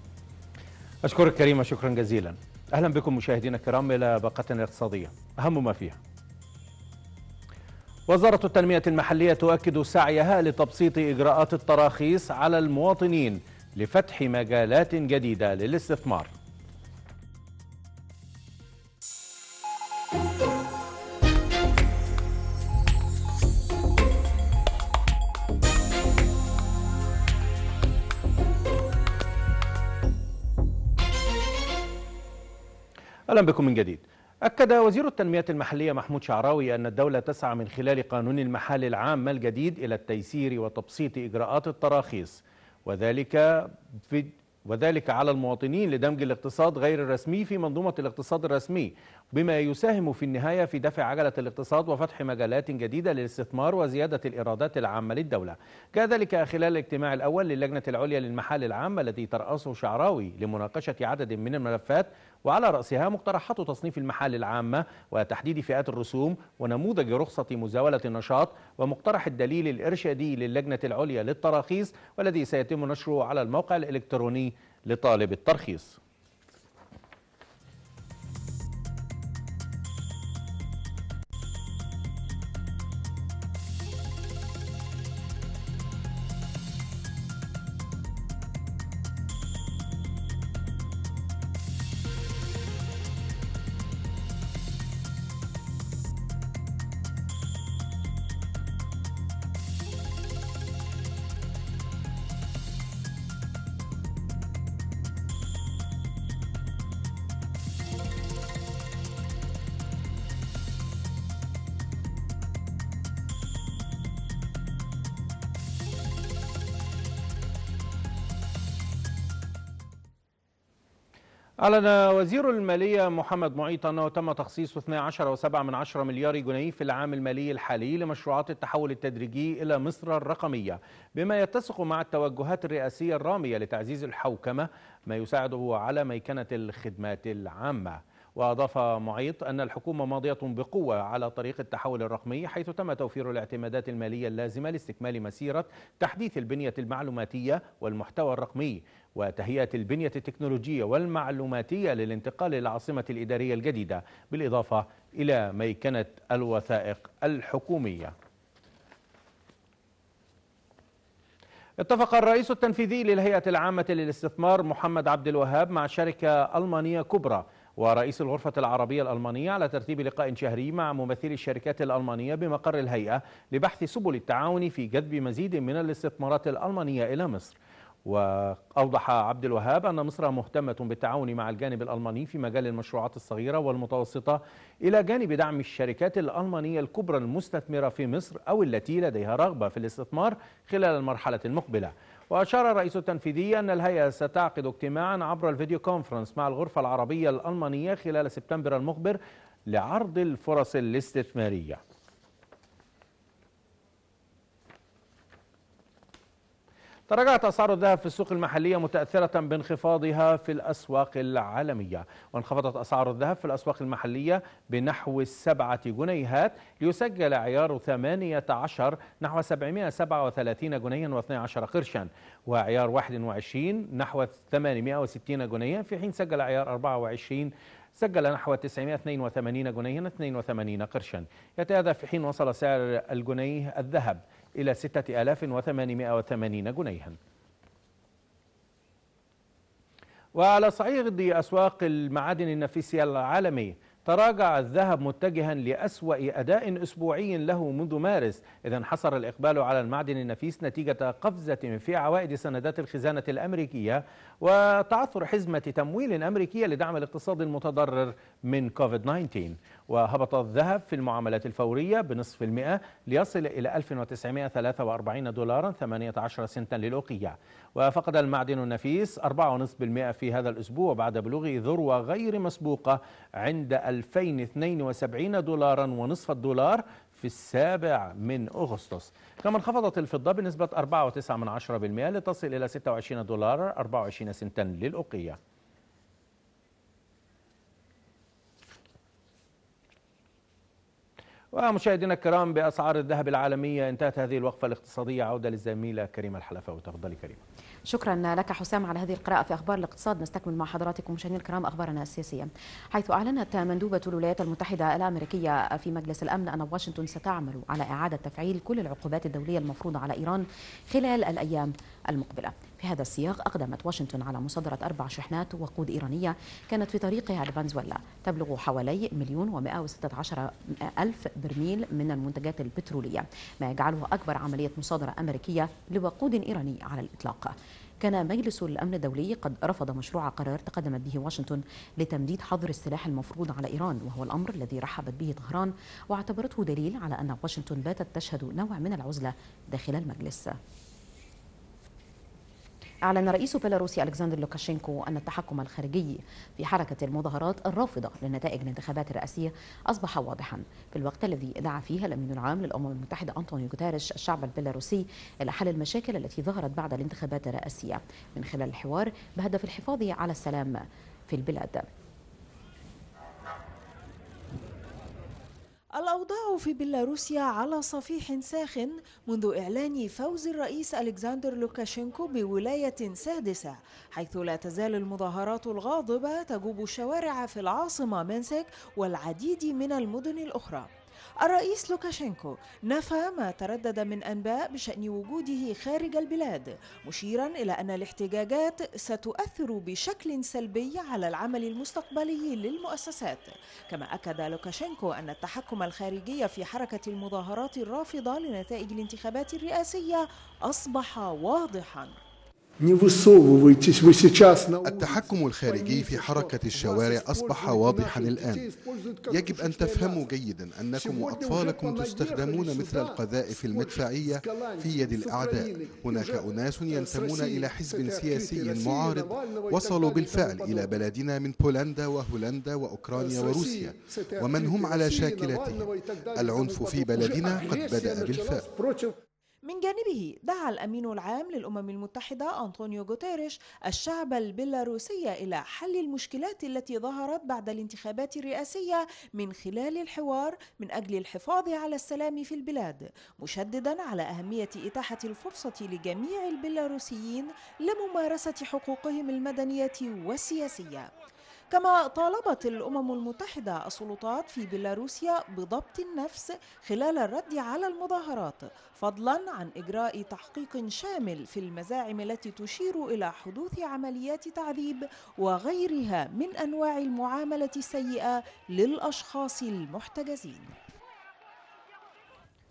أشكرك كريمه شكرا جزيلا. أهلا بكم مشاهدينا الكرام إلى باقتنا الاقتصاديه أهم ما فيها. وزارة التنمية المحلية تؤكد سعيها لتبسيط إجراءات التراخيص على المواطنين لفتح مجالات جديدة للاستثمار. أهلا بكم من جديد. أكد وزير التنمية المحلية محمود شعراوي أن الدولة تسعى من خلال قانون المحال العام الجديد إلى التيسير وتبسيط إجراءات التراخيص وذلك في وذلك على المواطنين لدمج الاقتصاد غير الرسمي في منظومة الاقتصاد الرسمي بما يساهم في النهاية في دفع عجلة الاقتصاد وفتح مجالات جديدة للاستثمار وزيادة الإيرادات العامة للدولة. كذلك خلال الاجتماع الأول للجنة العليا للمحال العام الذي ترأسه شعراوي لمناقشة عدد من الملفات وعلى رأسها مقترحات تصنيف المحال العامة وتحديد فئات الرسوم ونموذج رخصة مزاولة النشاط ومقترح الدليل الإرشادي للجنة العليا للتراخيص والذي سيتم نشره على الموقع الإلكتروني لطالب الترخيص أعلن وزير المالية محمد معيط أنه تم تخصيص 12.7 مليار جنيه في العام المالي الحالي لمشروعات التحول التدريجي إلى مصر الرقمية بما يتسق مع التوجهات الرئاسية الرامية لتعزيز الحوكمة ما يساعده على ميكنة الخدمات العامة. وأضاف معيط أن الحكومة ماضية بقوة على طريق التحول الرقمي حيث تم توفير الاعتمادات المالية اللازمة لاستكمال مسيرة تحديث البنية المعلوماتية والمحتوى الرقمي وتهيئة البنية التكنولوجية والمعلوماتية للانتقال إلى العاصمة الإدارية الجديدة بالإضافة إلى ميكنة الوثائق الحكومية. اتفق الرئيس التنفيذي للهيئة العامة للاستثمار محمد عبد الوهاب مع شركة ألمانية كبرى ورئيس الغرفة العربية الألمانية على ترتيب لقاء شهري مع ممثلي الشركات الألمانية بمقر الهيئة لبحث سبل التعاون في جذب مزيد من الاستثمارات الألمانية إلى مصر. وأوضح عبد الوهاب أن مصر مهتمة بالتعاون مع الجانب الألماني في مجال المشروعات الصغيرة والمتوسطة إلى جانب دعم الشركات الألمانية الكبرى المستثمرة في مصر أو التي لديها رغبة في الاستثمار خلال المرحلة المقبلة. وأشار الرئيس التنفيذي أن الهيئة ستعقد اجتماعا عبر الفيديو كونفرنس مع الغرفة العربية الألمانية خلال سبتمبر المقبل لعرض الفرص الاستثمارية. تراجعت أسعار الذهب في السوق المحلية متأثرة بانخفاضها في الأسواق العالمية. وانخفضت أسعار الذهب في الأسواق المحلية بنحو السبعة جنيهات ليسجل عيار 18 نحو 737 جنيها و12 قرشا. وعيار 21 نحو 860 جنيها في حين سجل عيار 24 سجل نحو 982 جنيها 82 قرشا. هذا في حين وصل سعر الجنيه الذهب إلى 6880 جنيها. وعلى صعيد أسواق المعادن النفيسية العالمي تراجع الذهب متجها لأسوأ أداء أسبوعي له منذ مارس إذا انحصر الإقبال على المعدن النفيس نتيجة قفزة في عوائد سندات الخزانة الأمريكية وتعثر حزمة تمويل أمريكية لدعم الاقتصاد المتضرر من كوفيد 19 وهبط الذهب في المعاملات الفورية بنصف المئة ليصل إلى 1943 دولارا 18 سنتا للأوقية. وفقد المعدن النفيس 4.5% في هذا الأسبوع بعد بلوغ ذروة غير مسبوقة عند 2072 دولارا ونصف الدولار في السابع من أغسطس. كما انخفضت الفضة بنسبة 4.9% لتصل إلى 26 دولار 24 سنتا للأوقية. ومشاهدينا الكرام بأسعار الذهب العالمية انتهت هذه الوقفة الاقتصادية. عودة للزميلة كريمة الحلفاوي تفضلي كريمة. شكرا لك حسام على هذه القراءة في أخبار الاقتصاد. نستكمل مع حضراتكم مشاهدينا الكرام أخبارنا السياسية. حيث أعلنت مندوبة الولايات المتحدة الأمريكية في مجلس الأمن أن واشنطن ستعمل على إعادة تفعيل كل العقوبات الدولية المفروضة على إيران خلال الأيام المقبلة. في هذا السياق أقدمت واشنطن على مصادرة أربع شحنات وقود إيرانية كانت في طريقها لفنزويلا تبلغ حوالي مليون ومائة وستة عشر ألف برميل من المنتجات البترولية ما يجعله أكبر عملية مصادرة أمريكية لوقود إيراني على الإطلاق. كان مجلس الأمن الدولي قد رفض مشروع قرار تقدمت به واشنطن لتمديد حظر السلاح المفروض على إيران وهو الأمر الذي رحبت به طهران واعتبرته دليل على أن واشنطن باتت تشهد نوع من العزلة داخل المجلس. أعلن رئيس بيلاروسيا ألكسندر لوكاشينكو أن التحكم الخارجي في حركة المظاهرات الرافضة لنتائج الانتخابات الرئاسية أصبح واضحا. في الوقت الذي دعا فيه الأمين العام للأمم المتحدة أنطونيو غوتيريش الشعب البيلاروسي إلى حل المشاكل التي ظهرت بعد الانتخابات الرئاسية. من خلال الحوار بهدف الحفاظ على السلام في البلاد. الأوضاع في بيلاروسيا على صفيح ساخن منذ إعلان فوز الرئيس ألكسندر لوكاشينكو بولاية سادسة حيث لا تزال المظاهرات الغاضبة تجوب الشوارع في العاصمة مينسك والعديد من المدن الأخرى. الرئيس لوكاشينكو نفى ما تردد من أنباء بشأن وجوده خارج البلاد مشيرا إلى أن الاحتجاجات ستؤثر بشكل سلبي على العمل المستقبلي للمؤسسات. كما أكد لوكاشينكو أن التحكم الخارجي في حركة المظاهرات الرافضة لنتائج الانتخابات الرئاسية أصبح واضحا. التحكم الخارجي في حركة الشوارع أصبح واضحا الآن. يجب أن تفهموا جيدا أنكم وأطفالكم تستخدمون مثل القذائف المدفعية في يد الأعداء. هناك أناس ينتمون إلى حزب سياسي معارض. وصلوا بالفعل إلى بلدنا من بولندا وهولندا وأوكرانيا وروسيا ومن هم على شاكلتهم؟ العنف في بلدنا قد بدأ بالفعل. من جانبه دعا الأمين العام للأمم المتحدة أنطونيو غوتيريش الشعب البيلاروسي إلى حل المشكلات التي ظهرت بعد الانتخابات الرئاسية من خلال الحوار من أجل الحفاظ على السلام في البلاد مشددا على أهمية إتاحة الفرصة لجميع البيلاروسيين لممارسة حقوقهم المدنية والسياسية كما طالبت الأمم المتحدة السلطات في بيلاروسيا بضبط النفس خلال الرد على المظاهرات فضلا عن إجراء تحقيق شامل في المزاعم التي تشير إلى حدوث عمليات تعذيب وغيرها من أنواع المعاملة السيئة للأشخاص المحتجزين.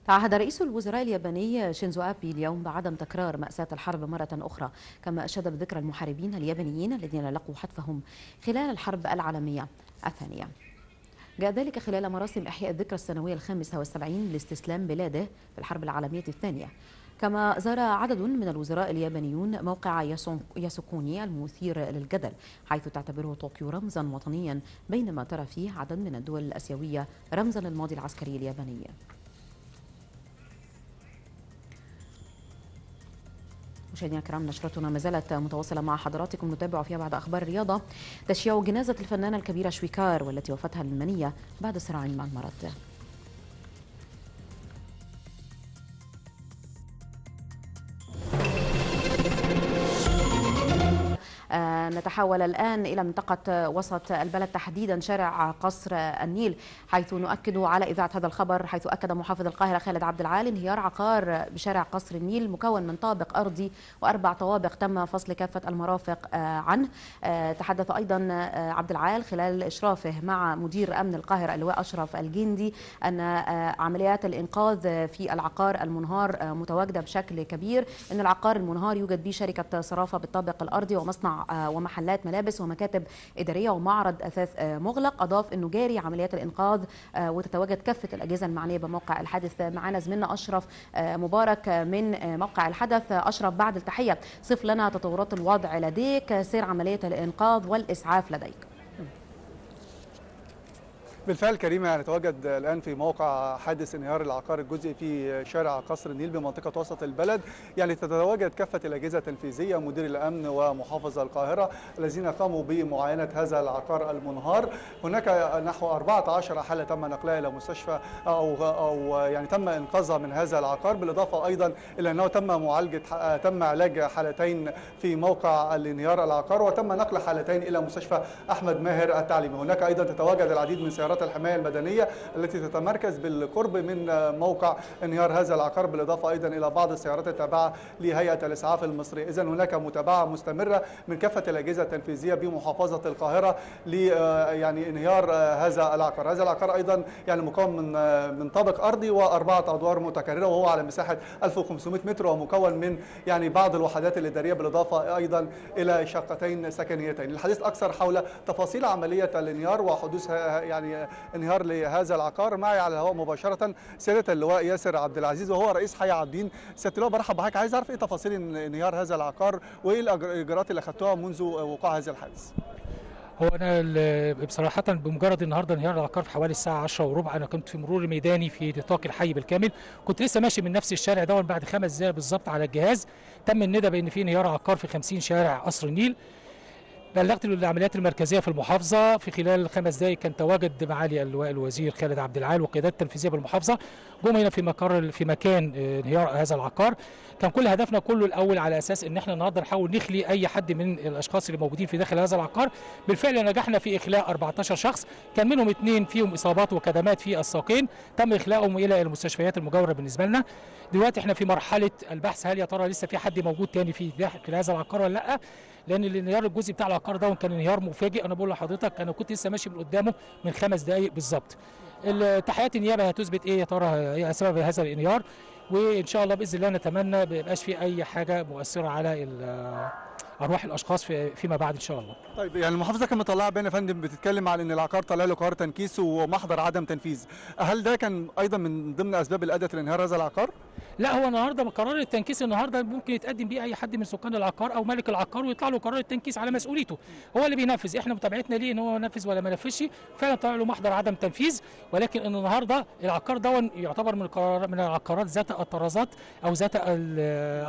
تعهد رئيس الوزراء الياباني شينزو أبي اليوم بعدم تكرار مأساة الحرب مرة أخرى كما أشاد بذكرى المحاربين اليابانيين الذين لقوا حتفهم خلال الحرب العالمية الثانية. جاء ذلك خلال مراسم إحياء الذكرى السنوية الخامسة والسبعين لاستسلام بلاده في الحرب العالمية الثانية. كما زار عدد من الوزراء اليابانيون موقع ياسوكوني المثير للجدل حيث تعتبره طوكيو رمزا وطنيا بينما ترى فيه عدد من الدول الأسيوية رمزا للماضي العسكري الياباني. مشاهدينا الكرام نشرتنا ما زالت متواصلة مع حضراتكم. نتابع فيها بعد أخبار الرياضة. تشييع جنازة الفنانة الكبيرة شويكار والتي وفتها المنية بعد صراع مع المرض. نتحول الآن إلى منطقة وسط البلد تحديدا شارع قصر النيل حيث نؤكد على إذاعة هذا الخبر حيث أكد محافظ القاهرة خالد عبد العال انهيار عقار بشارع قصر النيل مكون من طابق أرضي وأربع طوابق تم فصل كافة المرافق عنه. تحدث أيضا عبد العال خلال إشرافه مع مدير أمن القاهرة اللواء أشرف الجندي أن عمليات الإنقاذ في العقار المنهار متواجدة بشكل كبير. أن العقار المنهار يوجد به شركة صرافة بالطابق الأرضي ومصنع ومحلات ملابس ومكاتب إدارية ومعرض أثاث مغلق. أضاف أنه جاري عمليات الإنقاذ وتتواجد كافة الأجهزة المعنية بموقع الحادث. معنا زميلنا أشرف مبارك من موقع الحدث. أشرف بعد التحية. صف لنا تطورات الوضع لديك سير عملية الإنقاذ والإسعاف لديك. بالفعل كريمة نتواجد الآن في موقع حادث انهيار العقار الجزئي في شارع قصر النيل بمنطقة وسط البلد. يعني تتواجد كافة الأجهزة التنفيذية مدير الأمن ومحافظ القاهرة الذين قاموا بمعاينة هذا العقار المنهار. هناك نحو 14 حالة تم نقلها إلى مستشفى أو أو يعني تم إنقاذها من هذا العقار. بالإضافة أيضا إلى أنه تم معالجة تم علاج حالتين في موقع الانهيار العقار وتم نقل حالتين إلى مستشفى أحمد ماهر التعليمي. هناك أيضا تتواجد العديد من سيارات سيارات الحماية المدنية التي تتمركز بالقرب من موقع انهيار هذا العقار بالإضافة أيضا إلى بعض السيارات التابعة لهيئة الإسعاف المصريه، اذا هناك متابعة مستمرة من كافة الأجهزة التنفيذية بمحافظة القاهرة ل يعني انهيار هذا العقار، هذا العقار أيضا يعني مكون من من طابق أرضي وأربعة أدوار متكررة وهو على مساحة 1500 متر ومكون من يعني بعض الوحدات الإدارية بالإضافة أيضا إلى شقتين سكنيتين، الحديث أكثر حول تفاصيل عملية الانهيار وحدوث يعني انهيار لهذا العقار. معي على الهواء مباشرة سيادة اللواء ياسر عبد العزيز وهو رئيس حي عابدين. سيادة اللواء برحب بحضرتك. عايز أعرف إيه تفاصيل انهيار هذا العقار وإيه الإجراءات اللي أخذتوها منذ وقوع هذا الحادث؟ هو أنا بصراحة بمجرد النهارده انهيار العقار في حوالي الساعة 10 وربع أنا كنت في مرور ميداني في نطاق الحي بالكامل. كنت لسه ماشي من نفس الشارع ده بعد خمس دقائق بالظبط على الجهاز. تم الندى بأن في انهيار عقار في 50 شارع قصر النيل. بلغت العمليات المركزية في المحافظة في خلال خمس دقائق كان تواجد معالي اللواء الوزير خالد عبد العال والقيادات التنفيذية بالمحافظة جم هنا في مقر في مكان انهيار هذا العقار. كان كل هدفنا كله الأول على أساس إن إحنا النهارده نحاول نخلي أي حد من الأشخاص اللي موجودين في داخل هذا العقار. بالفعل نجحنا في إخلاء 14 شخص كان منهم اثنين فيهم إصابات وكدمات في الساقين. تم اخلاءهم إلى المستشفيات المجاورة بالنسبة لنا. دلوقتي إحنا في مرحلة البحث هل يا ترى لسه في حد موجود تاني في داخل هذا العقار ولا لأ؟ لأن الانهيار الجزئي بتاع العقار ده كان انهيار مفاجئ. أنا بقول لحضرتك أنا كنت لسه ماشي من قدامه من خمس دقائق بالظبط. تحيات النيابة هتثبت إيه يا ترى؟ إيه اسباب هذا الانهيار؟ وإن شاء الله بإذن الله نتمنى ما يبقاش في أي حاجة مؤثرة على ارواح الأشخاص في فيما بعد إن شاء الله. طيب يعني المحافظة كانت مطلعة بيان يا فندم بتتكلم على إن العقار طلع له قرار تنكيس ومحضر عدم تنفيذ، هل ده كان أيضا من ضمن أسباب اللي ادت لانهيار هذا العقار؟ لا هو النهارده قرار التنكيس النهارده ممكن يتقدم بيه أي حد من سكان العقار أو مالك العقار ويطلع له قرار التنكيس على مسؤوليته. هو اللي بينفذ. إحنا متابعتنا ليه إن هو نفذ ولا ما نفذش؟ فعلا طلع له محضر عدم تنفيذ. ولكن إن النهارده العقار ده يعتبر من القرار من العقارات ذات الطرازات أو ذات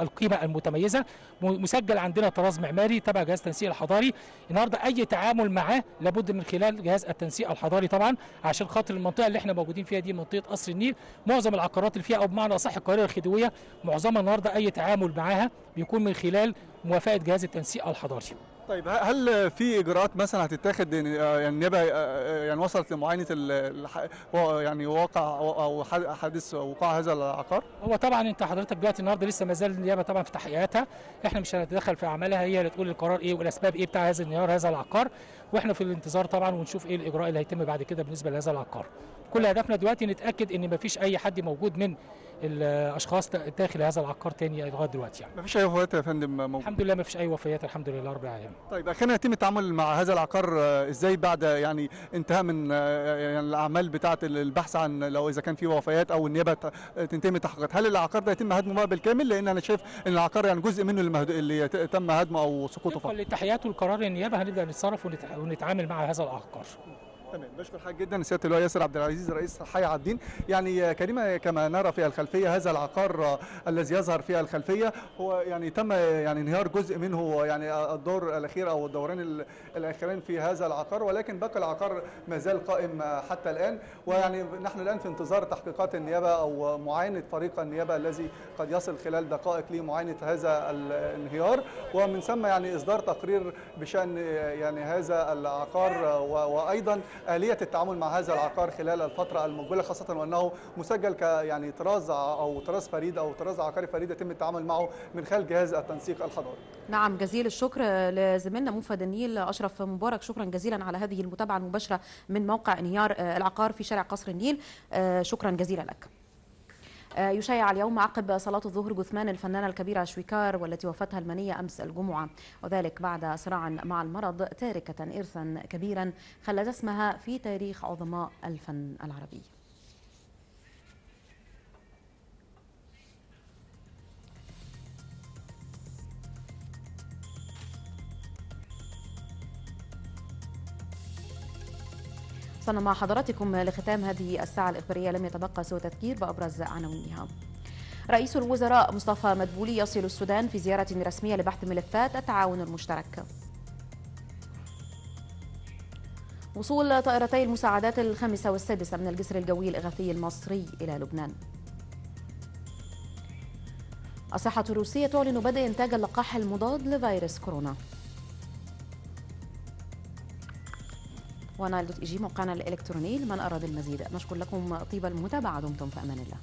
القيمة المتميزة. مسجل عندنا طراز معماري تبع جهاز التنسيق الحضاري. النهارده أي تعامل معاه لابد من خلال جهاز التنسيق الحضاري طبعا عشان خاطر المنطقة اللي إحنا موجودين فيها دي منطقة قصر النيل. معظم العقارات اللي فيها أو بمعنى أصح القاهرة الخديوية معظمها النهارده أي تعامل معاها بيكون من خلال موافقة جهاز التنسيق الحضاري. طيب هل في إجراءات مثلا هتتاخد يعني النيابه يعني وصلت لمعاينة يعني واقع أو حادث وقوع هذا العقار؟ هو طبعا أنت حضرتك دلوقتي النهارده لسه ما زال النيابة طبعا في تحقيقاتها إحنا مش هنتدخل في اعمالها هي اللي تقول القرار إيه والأسباب إيه بتاع هذا الانهيار هذا العقار وإحنا في الانتظار طبعا ونشوف إيه الإجراء اللي هيتم بعد كده بالنسبة لهذا العقار. كل هدفنا دلوقتي نتأكد إن ما فيش أي حد موجود من الأشخاص داخل هذا العقار تاني لغاية دلوقتي يعني. ما فيش أي وفيات يا فندم موجود؟ الحمد لله ما فيش أي وفيات الحمد لله رب العالمين. طيب أخيرا يتم التعامل مع هذا العقار آه، إزاي بعد يعني انتهاء من آه، يعني الأعمال بتاعة البحث عن لو إذا كان في وفيات أو النيابة تنتهي من التحقيقات؟ هل العقار ده يتم هدمه بقى بالكامل؟ لأن أنا شايف إن العقار يعني جزء منه اللي, مهد... اللي تم هدمه أو سقوطه فقط. للتحيات والقرار النيابة هنبدأ نتصرف ونت- ونتعامل مع هذا العقار. تمام. بشكر حضرتك جدا سيادة اللواء ياسر عبد العزيز رئيس حي عابدين يعني كريمة كما نرى في الخلفية هذا العقار الذي يظهر في الخلفية هو يعني تم يعني انهيار جزء منه يعني الدور الأخير أو الدوران ال- الأخيرين في هذا العقار ولكن باقي العقار ما زال قائم حتى الآن. ويعني نحن الآن في انتظار تحقيقات النيابة أو معاينة فريق النيابة الذي قد يصل خلال دقائق لمعاينة هذا الانهيار. ومن ثم يعني إصدار تقرير بشأن يعني هذا العقار وأيضا آلية التعامل مع هذا العقار خلال الفترة المقبلة خاصة وأنه مسجل ك يعني طراز أو طراز فريد أو طراز عقاري فريد يتم التعامل معه من خلال جهاز التنسيق الحضاري. نعم جزيل الشكر لزميلنا منفذ النيل أشرف مبارك. شكرا جزيلا على هذه المتابعة المباشرة من موقع انهيار العقار في شارع قصر النيل. آه، شكرا جزيلا لك. يشيع اليوم عقب صلاة الظهر جثمان الفنانة الكبيرة شويكار والتي وفتها المنية أمس الجمعة وذلك بعد صراع مع المرض تاركة إرثا كبيرا خلد اسمها في تاريخ عظماء الفن العربي. وصلنا مع حضراتكم لختام هذه الساعة الإخبارية. لم يتبقى سوى تذكير بأبرز عناوينها. رئيس الوزراء مصطفى مدبولي يصل السودان في زيارة رسمية لبحث ملفات التعاون المشترك. وصول طائرتي المساعدات الخامسة والسادسة من الجسر الجوي الإغاثي المصري إلى لبنان. الصحة الروسية تعلن بدء إنتاج اللقاح المضاد لفيروس كورونا. ونايل دوت إي جي موقعنا الإلكتروني لمن أراد المزيد. نشكر لكم طيب المتابعة دمتم في أمان الله.